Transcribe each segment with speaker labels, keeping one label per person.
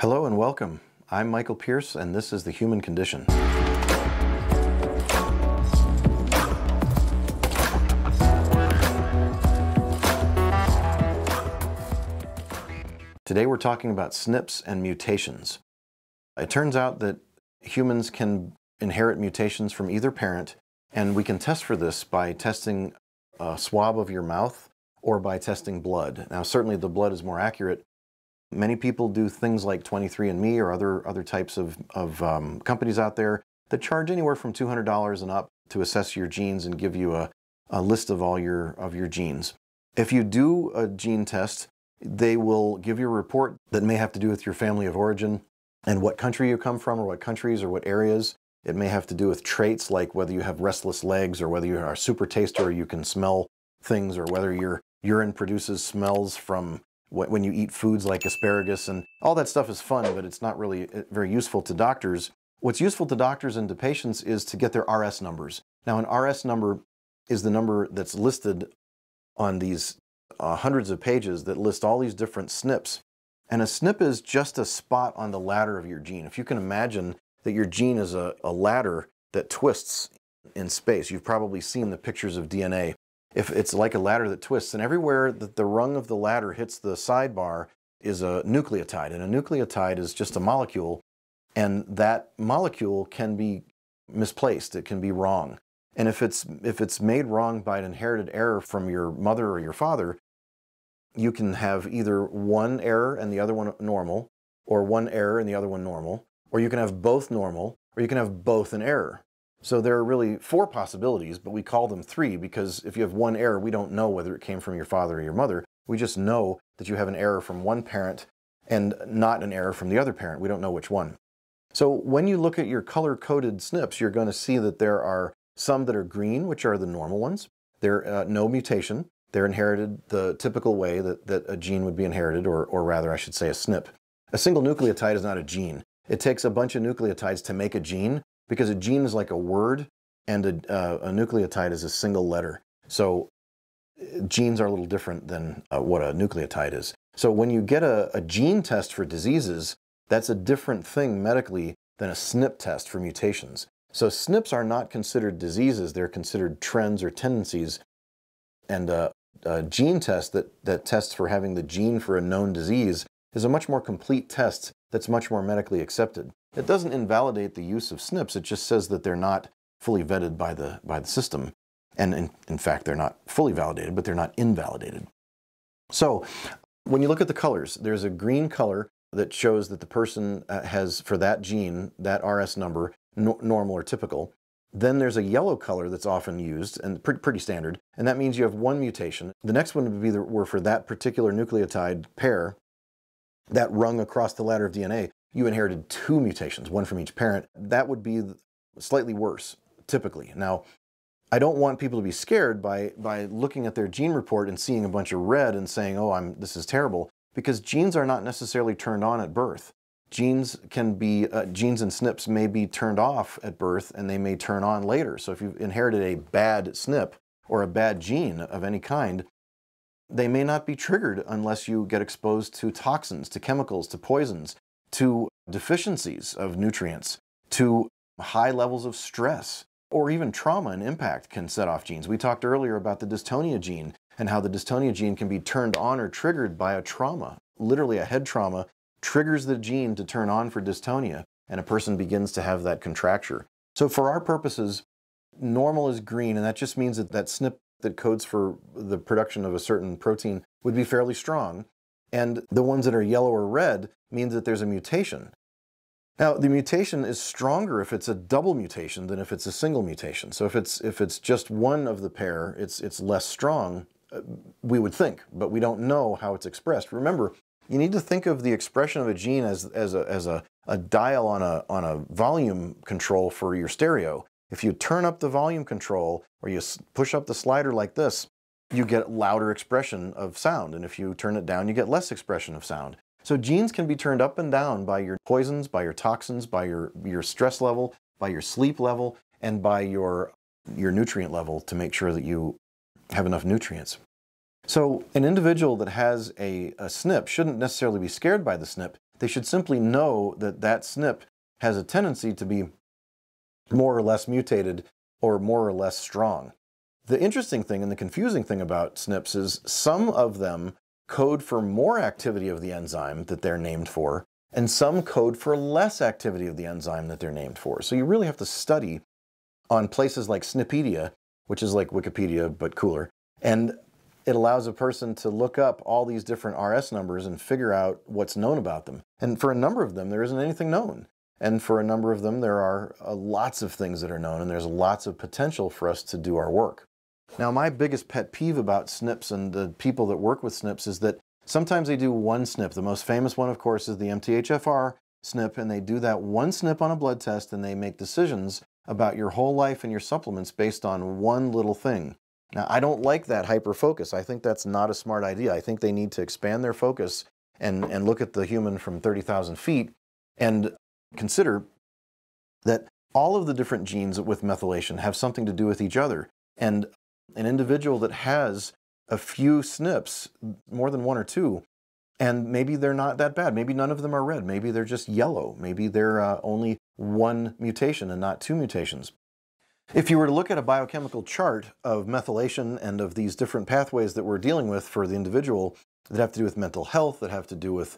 Speaker 1: Hello and welcome. I'm Michael Pierce, and this is The Human Condition. Today we're talking about SNPs and mutations. It turns out that humans can inherit mutations from either parent, and we can test for this by testing a swab of your mouth or by testing blood. Now, certainly the blood is more accurate. Many people do things like 23andMe or other, other types of, of um, companies out there that charge anywhere from $200 and up to assess your genes and give you a, a list of all your, of your genes. If you do a gene test, they will give you a report that may have to do with your family of origin and what country you come from or what countries or what areas. It may have to do with traits like whether you have restless legs or whether you are a super taster or you can smell things or whether your urine produces smells from when you eat foods like asparagus and all that stuff is fun, but it's not really uh, very useful to doctors. What's useful to doctors and to patients is to get their RS numbers. Now, an RS number is the number that's listed on these uh, hundreds of pages that list all these different SNPs. And a SNP is just a spot on the ladder of your gene. If you can imagine that your gene is a, a ladder that twists in space, you've probably seen the pictures of DNA. If it's like a ladder that twists, and everywhere that the rung of the ladder hits the sidebar is a nucleotide. And a nucleotide is just a molecule, and that molecule can be misplaced, it can be wrong. And if it's, if it's made wrong by an inherited error from your mother or your father, you can have either one error and the other one normal, or one error and the other one normal, or you can have both normal, or you can have both an error. So there are really four possibilities, but we call them three because if you have one error, we don't know whether it came from your father or your mother. We just know that you have an error from one parent and not an error from the other parent. We don't know which one. So when you look at your color-coded SNPs, you're going to see that there are some that are green, which are the normal ones. They're uh, no mutation. They're inherited the typical way that, that a gene would be inherited, or, or rather, I should say, a SNP. A single nucleotide is not a gene. It takes a bunch of nucleotides to make a gene because a gene is like a word and a, uh, a nucleotide is a single letter. So genes are a little different than uh, what a nucleotide is. So when you get a, a gene test for diseases, that's a different thing medically than a SNP test for mutations. So SNPs are not considered diseases, they're considered trends or tendencies. And uh, a gene test that, that tests for having the gene for a known disease is a much more complete test that's much more medically accepted. It doesn't invalidate the use of SNPs, it just says that they're not fully vetted by the, by the system. And in, in fact, they're not fully validated, but they're not invalidated. So when you look at the colors, there's a green color that shows that the person uh, has, for that gene, that RS number, no normal or typical. Then there's a yellow color that's often used and pretty, pretty standard, and that means you have one mutation. The next one would be the, where for that particular nucleotide pair, that rung across the ladder of DNA, you inherited two mutations, one from each parent. That would be slightly worse, typically. Now, I don't want people to be scared by, by looking at their gene report and seeing a bunch of red and saying, oh, I'm, this is terrible, because genes are not necessarily turned on at birth genes can be, uh, genes and SNPs may be turned off at birth and they may turn on later. So if you've inherited a bad SNP or a bad gene of any kind, they may not be triggered unless you get exposed to toxins, to chemicals, to poisons, to deficiencies of nutrients, to high levels of stress, or even trauma and impact can set off genes. We talked earlier about the dystonia gene and how the dystonia gene can be turned on or triggered by a trauma, literally a head trauma triggers the gene to turn on for dystonia, and a person begins to have that contracture. So for our purposes, normal is green, and that just means that that SNP that codes for the production of a certain protein would be fairly strong. And the ones that are yellow or red means that there's a mutation. Now, the mutation is stronger if it's a double mutation than if it's a single mutation. So if it's, if it's just one of the pair, it's, it's less strong, uh, we would think, but we don't know how it's expressed. Remember, you need to think of the expression of a gene as, as, a, as a, a dial on a, on a volume control for your stereo. If you turn up the volume control or you push up the slider like this, you get louder expression of sound. And if you turn it down, you get less expression of sound. So genes can be turned up and down by your poisons, by your toxins, by your, your stress level, by your sleep level, and by your, your nutrient level to make sure that you have enough nutrients. So an individual that has a, a SNP shouldn't necessarily be scared by the SNP. They should simply know that that SNP has a tendency to be more or less mutated or more or less strong. The interesting thing and the confusing thing about SNPs is some of them code for more activity of the enzyme that they're named for, and some code for less activity of the enzyme that they're named for. So you really have to study on places like SNPedia, which is like Wikipedia but cooler, and it allows a person to look up all these different RS numbers and figure out what's known about them. And for a number of them, there isn't anything known. And for a number of them, there are uh, lots of things that are known, and there's lots of potential for us to do our work. Now, my biggest pet peeve about SNPs and the people that work with SNPs is that sometimes they do one SNP. The most famous one, of course, is the MTHFR SNP, and they do that one SNP on a blood test and they make decisions about your whole life and your supplements based on one little thing. Now, I don't like that hyper focus. I think that's not a smart idea. I think they need to expand their focus and, and look at the human from 30,000 feet and consider that all of the different genes with methylation have something to do with each other. And an individual that has a few SNPs, more than one or two, and maybe they're not that bad. Maybe none of them are red. Maybe they're just yellow. Maybe they're uh, only one mutation and not two mutations. If you were to look at a biochemical chart of methylation and of these different pathways that we're dealing with for the individual that have to do with mental health, that have to do with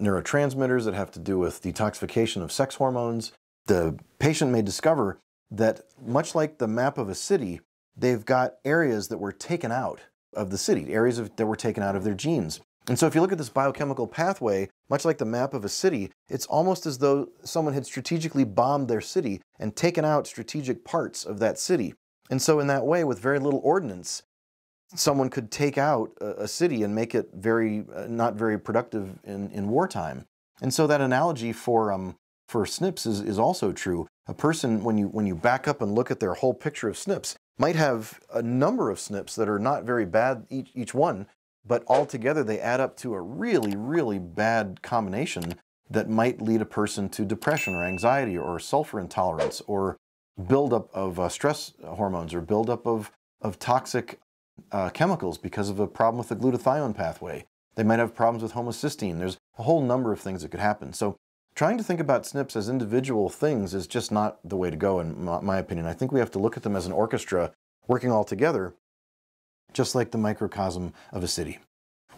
Speaker 1: neurotransmitters, that have to do with detoxification of sex hormones, the patient may discover that much like the map of a city, they've got areas that were taken out of the city, areas of, that were taken out of their genes. And so if you look at this biochemical pathway, much like the map of a city, it's almost as though someone had strategically bombed their city and taken out strategic parts of that city. And so in that way, with very little ordnance, someone could take out a, a city and make it very uh, not very productive in, in wartime. And so that analogy for um, for SNPs is, is also true. A person, when you when you back up and look at their whole picture of SNPs, might have a number of SNPs that are not very bad each, each one, but altogether they add up to a really, really bad combination that might lead a person to depression or anxiety or sulfur intolerance or buildup of uh, stress hormones or buildup of, of toxic uh, chemicals because of a problem with the glutathione pathway. They might have problems with homocysteine. There's a whole number of things that could happen. So trying to think about SNPs as individual things is just not the way to go in my opinion. I think we have to look at them as an orchestra working all together just like the microcosm of a city.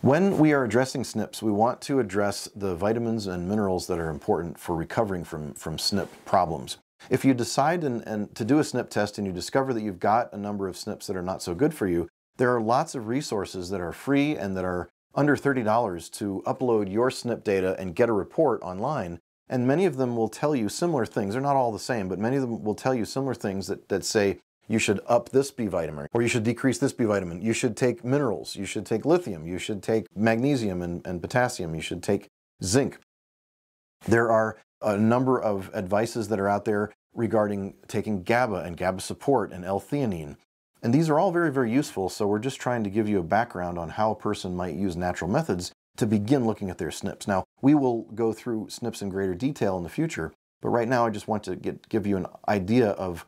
Speaker 1: When we are addressing SNPs, we want to address the vitamins and minerals that are important for recovering from, from SNP problems. If you decide and, and to do a SNP test and you discover that you've got a number of SNPs that are not so good for you, there are lots of resources that are free and that are under $30 to upload your SNP data and get a report online. And many of them will tell you similar things. They're not all the same, but many of them will tell you similar things that, that say, you should up this B vitamin, or you should decrease this B vitamin. You should take minerals. You should take lithium. You should take magnesium and, and potassium. You should take zinc. There are a number of advices that are out there regarding taking GABA and GABA support and L-theanine. And these are all very, very useful, so we're just trying to give you a background on how a person might use natural methods to begin looking at their SNPs. Now, we will go through SNPs in greater detail in the future, but right now I just want to get, give you an idea of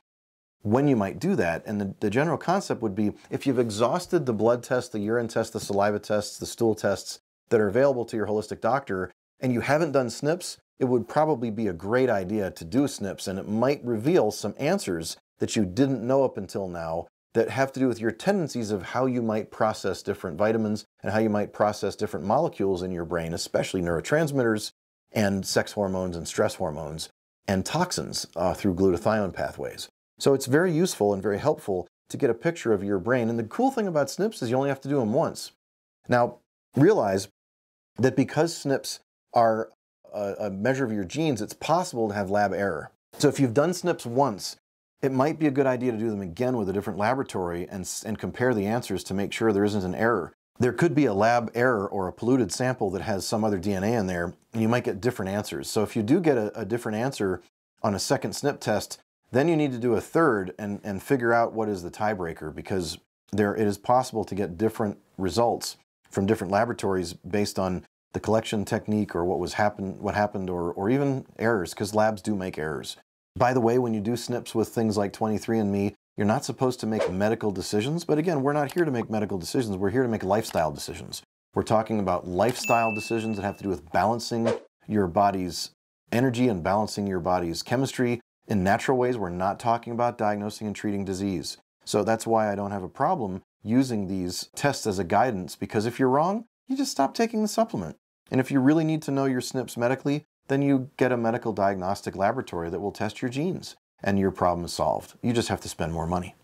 Speaker 1: when you might do that. And the, the general concept would be if you've exhausted the blood tests, the urine tests, the saliva tests, the stool tests that are available to your holistic doctor, and you haven't done SNPs, it would probably be a great idea to do SNPs, and it might reveal some answers that you didn't know up until now that have to do with your tendencies of how you might process different vitamins and how you might process different molecules in your brain, especially neurotransmitters and sex hormones and stress hormones and toxins uh, through glutathione pathways. So it's very useful and very helpful to get a picture of your brain. And the cool thing about SNPs is you only have to do them once. Now, realize that because SNPs are a, a measure of your genes, it's possible to have lab error. So if you've done SNPs once, it might be a good idea to do them again with a different laboratory and, and compare the answers to make sure there isn't an error. There could be a lab error or a polluted sample that has some other DNA in there, and you might get different answers. So if you do get a, a different answer on a second SNP test, then you need to do a third and, and figure out what is the tiebreaker because there it is possible to get different results from different laboratories based on the collection technique or what was happen what happened or, or even errors because labs do make errors. By the way, when you do SNPs with things like 23andMe, you're not supposed to make medical decisions, but again, we're not here to make medical decisions. We're here to make lifestyle decisions. We're talking about lifestyle decisions that have to do with balancing your body's energy and balancing your body's chemistry in natural ways. We're not talking about diagnosing and treating disease. So that's why I don't have a problem using these tests as a guidance because if you're wrong, you just stop taking the supplement. And if you really need to know your SNPs medically, then you get a medical diagnostic laboratory that will test your genes and your problem is solved. You just have to spend more money.